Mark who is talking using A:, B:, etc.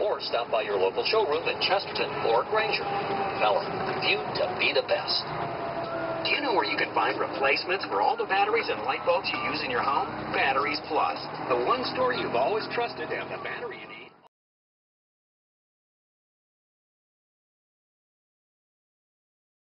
A: Or stop by your local showroom in Chesterton or Granger. Fella, viewed to be the best.
B: Do you know where you can find replacements for all the batteries and light bulbs you use in your home? Batteries Plus, the one store you've always trusted and the battery you need.